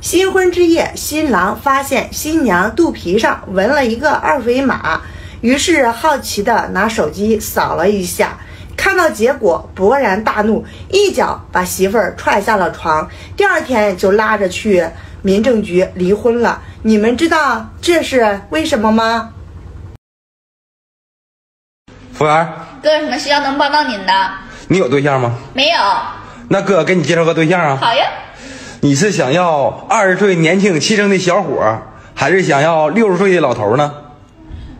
新婚之夜，新郎发现新娘肚皮上纹了一个二维码，于是好奇的拿手机扫了一下，看到结果勃然大怒，一脚把媳妇儿踹下了床，第二天就拉着去民政局离婚了。你们知道这是为什么吗？服务员，哥有什么需要能帮到您的？你有对象吗？没有。那哥给你介绍个对象啊。好呀。你是想要二十岁年轻气盛的小伙，还是想要六十岁的老头呢？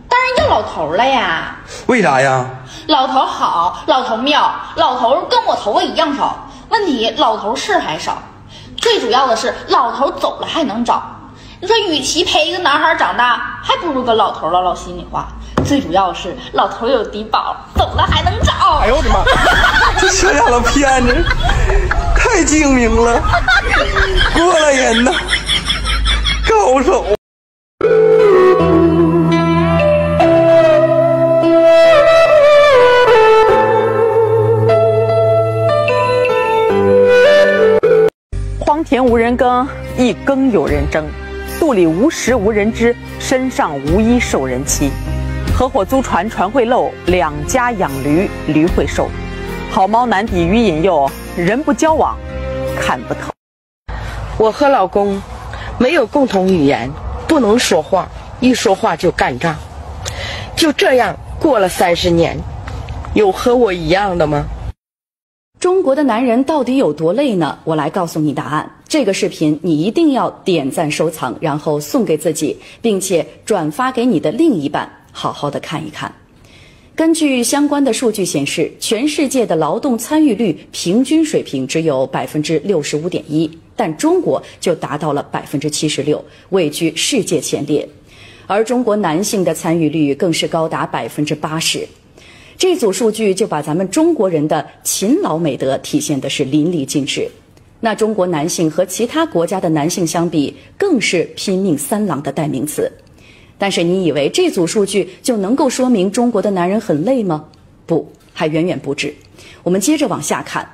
当然要老头了呀。为啥呀？老头好，老头妙，老头跟我头发一样少。问题老头事还少，最主要的是老头走了还能找。你说，与其陪一个男孩长大，还不如跟老头唠唠心里话。最主要是老头有低保，走了还能找。哎呦我的妈！这小丫头骗子太精明了，过来人呐，高手。荒田无人耕，一耕有人争。肚里无食无人知，身上无衣受人欺。合伙租船船会漏，两家养驴驴会瘦。好猫难抵鱼引诱，人不交往看不透。我和老公没有共同语言，不能说话，一说话就干仗。就这样过了三十年，有和我一样的吗？中国的男人到底有多累呢？我来告诉你答案。这个视频你一定要点赞收藏，然后送给自己，并且转发给你的另一半，好好的看一看。根据相关的数据显示，全世界的劳动参与率平均水平只有百分之六十五点一，但中国就达到了百分之七十六，位居世界前列。而中国男性的参与率更是高达百分之八十。这组数据就把咱们中国人的勤劳美德体现的是淋漓尽致。那中国男性和其他国家的男性相比，更是拼命三郎的代名词。但是你以为这组数据就能够说明中国的男人很累吗？不，还远远不止。我们接着往下看，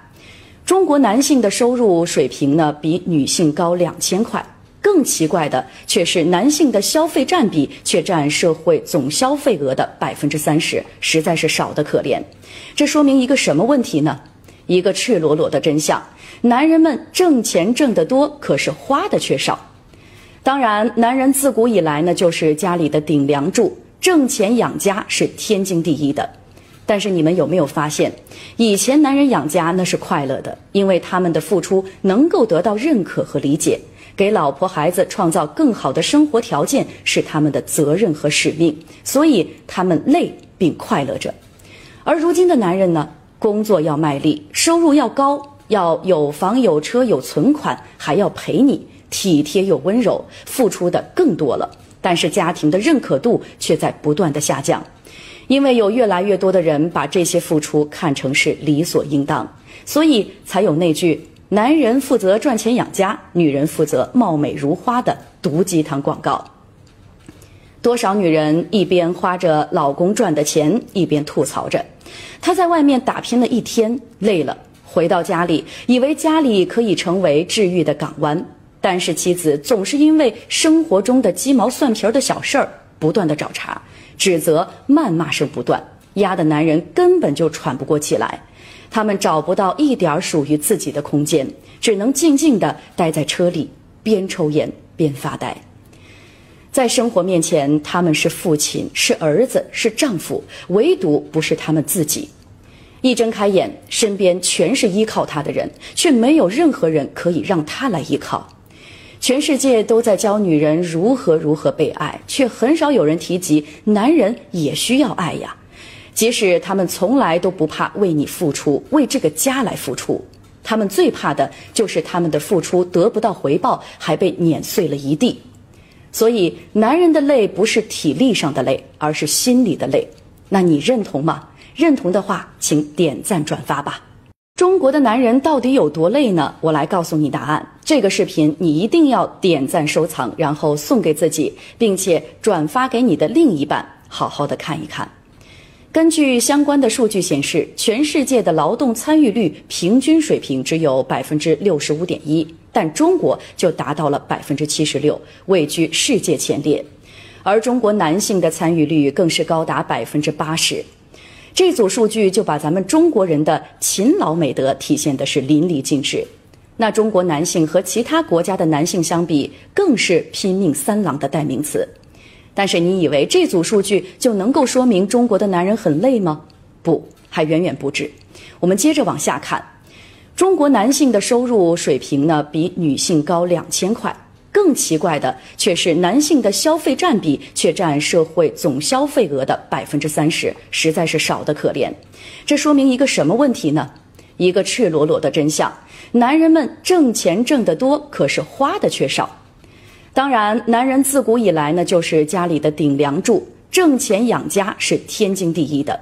中国男性的收入水平呢，比女性高两千块。更奇怪的却是，男性的消费占比却占社会总消费额的百分之三十，实在是少得可怜。这说明一个什么问题呢？一个赤裸裸的真相：男人们挣钱挣得多，可是花的却少。当然，男人自古以来呢，就是家里的顶梁柱，挣钱养家是天经地义的。但是你们有没有发现，以前男人养家那是快乐的，因为他们的付出能够得到认可和理解。给老婆孩子创造更好的生活条件是他们的责任和使命，所以他们累并快乐着。而如今的男人呢，工作要卖力，收入要高，要有房有车有存款，还要陪你，体贴又温柔，付出的更多了。但是家庭的认可度却在不断的下降，因为有越来越多的人把这些付出看成是理所应当，所以才有那句。男人负责赚钱养家，女人负责貌美如花的毒鸡汤广告。多少女人一边花着老公赚的钱，一边吐槽着，她在外面打拼了一天，累了，回到家里，以为家里可以成为治愈的港湾，但是妻子总是因为生活中的鸡毛蒜皮的小事儿不断的找茬，指责、谩骂声不断，压得男人根本就喘不过气来。他们找不到一点属于自己的空间，只能静静地待在车里，边抽烟边发呆。在生活面前，他们是父亲，是儿子，是丈夫，唯独不是他们自己。一睁开眼，身边全是依靠他的人，却没有任何人可以让他来依靠。全世界都在教女人如何如何被爱，却很少有人提及男人也需要爱呀。即使他们从来都不怕为你付出，为这个家来付出，他们最怕的就是他们的付出得不到回报，还被碾碎了一地。所以，男人的累不是体力上的累，而是心里的累。那你认同吗？认同的话，请点赞转发吧。中国的男人到底有多累呢？我来告诉你答案。这个视频你一定要点赞收藏，然后送给自己，并且转发给你的另一半，好好的看一看。根据相关的数据显示，全世界的劳动参与率平均水平只有百分之六十五点一，但中国就达到了百分之七十六，位居世界前列。而中国男性的参与率更是高达百分之八十。这组数据就把咱们中国人的勤劳美德体现的是淋漓尽致。那中国男性和其他国家的男性相比，更是拼命三郎的代名词。但是你以为这组数据就能够说明中国的男人很累吗？不，还远远不止。我们接着往下看，中国男性的收入水平呢，比女性高两千块。更奇怪的却是，男性的消费占比却占社会总消费额的百分之三十，实在是少得可怜。这说明一个什么问题呢？一个赤裸裸的真相：男人们挣钱挣得多，可是花的却少。当然，男人自古以来呢，就是家里的顶梁柱，挣钱养家是天经地义的。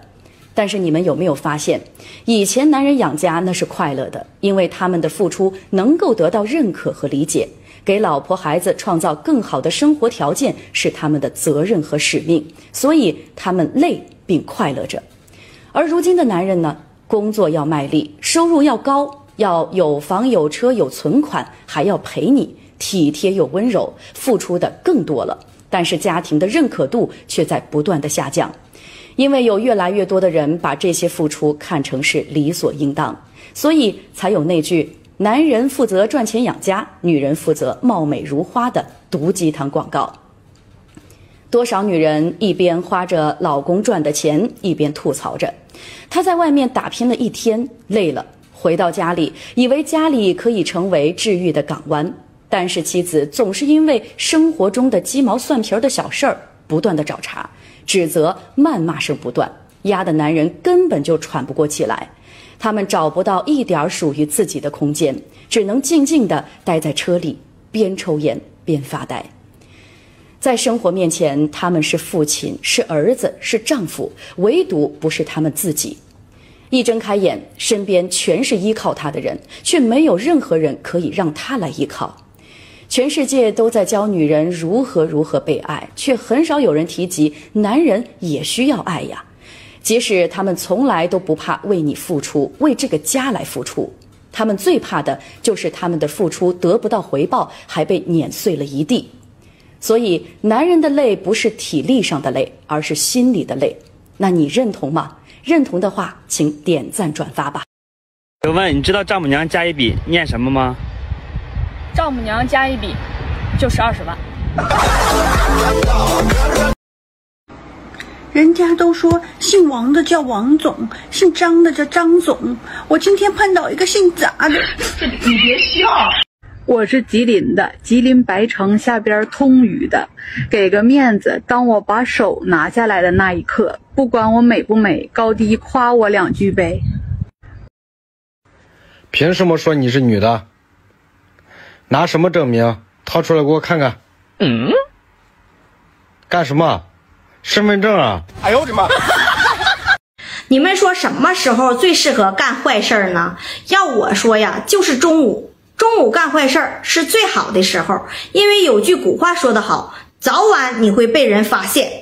但是你们有没有发现，以前男人养家那是快乐的，因为他们的付出能够得到认可和理解，给老婆孩子创造更好的生活条件是他们的责任和使命，所以他们累并快乐着。而如今的男人呢，工作要卖力，收入要高，要有房有车有存款，还要陪你。体贴又温柔，付出的更多了，但是家庭的认可度却在不断的下降，因为有越来越多的人把这些付出看成是理所应当，所以才有那句“男人负责赚钱养家，女人负责貌美如花”的毒鸡汤广告。多少女人一边花着老公赚的钱，一边吐槽着，她在外面打拼了一天，累了，回到家里，以为家里可以成为治愈的港湾。但是妻子总是因为生活中的鸡毛蒜皮的小事儿不断的找茬，指责、谩骂声不断，压得男人根本就喘不过气来。他们找不到一点属于自己的空间，只能静静地待在车里，边抽烟边发呆。在生活面前，他们是父亲，是儿子，是丈夫，唯独不是他们自己。一睁开眼，身边全是依靠他的人，却没有任何人可以让他来依靠。全世界都在教女人如何如何被爱，却很少有人提及男人也需要爱呀。即使他们从来都不怕为你付出，为这个家来付出，他们最怕的就是他们的付出得不到回报，还被碾碎了一地。所以，男人的累不是体力上的累，而是心里的累。那你认同吗？认同的话，请点赞转发吧。请问你知道丈母娘加一笔念什么吗？丈母娘加一笔就是二十万。人家都说姓王的叫王总，姓张的叫张总。我今天碰到一个姓杂的，你别笑。我是吉林的，吉林白城下边通榆的。给个面子，当我把手拿下来的那一刻，不管我美不美，高低夸我两句呗。凭什么说你是女的？拿什么证明？掏出来给我看看。嗯？干什么？身份证啊！哎呦我的妈！你们说什么时候最适合干坏事呢？要我说呀，就是中午。中午干坏事是最好的时候，因为有句古话说得好：早晚你会被人发现。